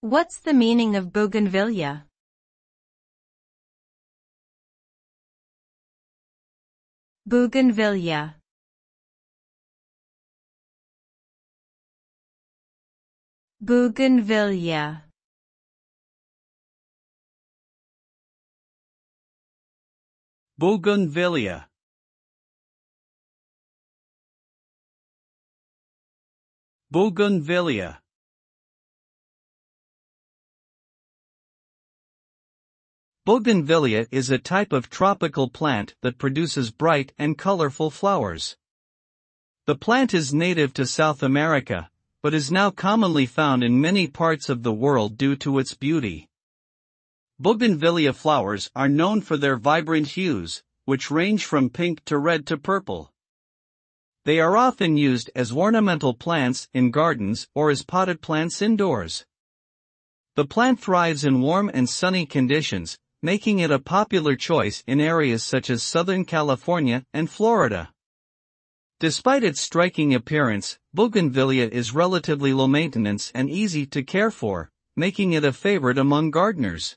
What's the meaning of bougainvillea? Bougainvillea. Bougainvillea. Bougainvillea. Bougainvillea. Bougainvillea is a type of tropical plant that produces bright and colorful flowers. The plant is native to South America, but is now commonly found in many parts of the world due to its beauty. Bougainvillea flowers are known for their vibrant hues, which range from pink to red to purple. They are often used as ornamental plants in gardens or as potted plants indoors. The plant thrives in warm and sunny conditions, making it a popular choice in areas such as Southern California and Florida. Despite its striking appearance, bougainvillea is relatively low maintenance and easy to care for, making it a favorite among gardeners.